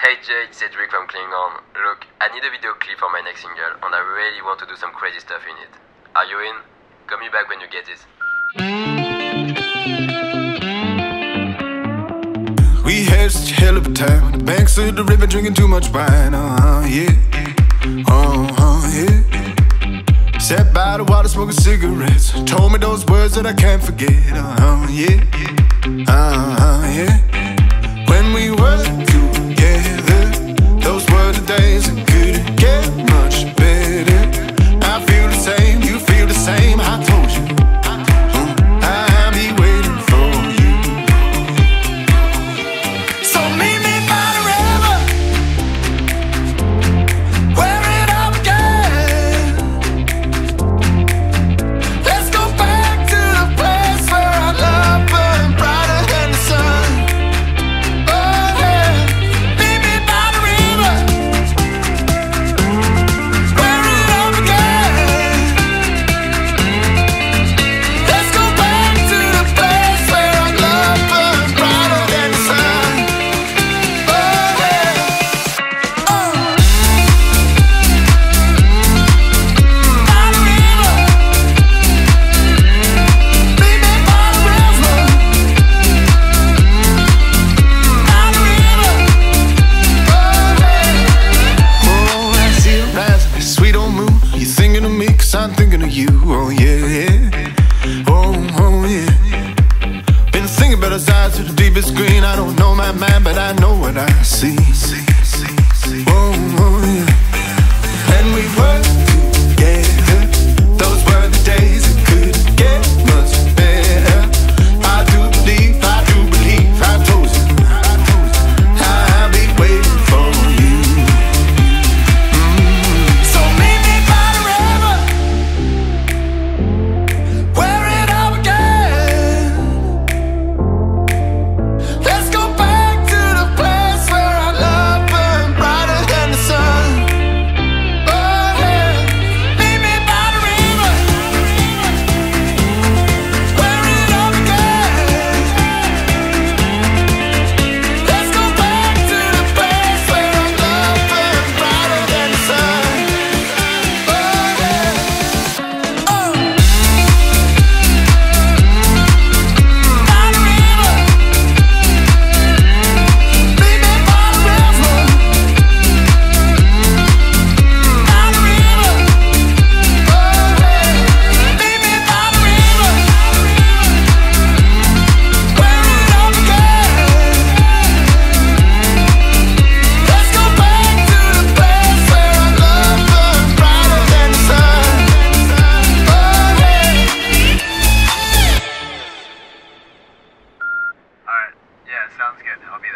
Hey Jay, it's Cedric from Klingande. Look, I need a video clip for my next single, and I really want to do some crazy stuff in it. Are you in? Call me back when you get it. We had such a hell of a time on the banks of the river, drinking too much wine. Uh huh, yeah. Uh huh, yeah. Sat by the water, smoking cigarettes. Told me those words that I can't forget. Uh huh, yeah. Uh huh, yeah. Oh yeah. Oh, oh yeah. Been thinking about those eyes to the deepest green. I don't know my mind, but I know what I see. Oh, oh yeah. And we were sounds good. I'll be.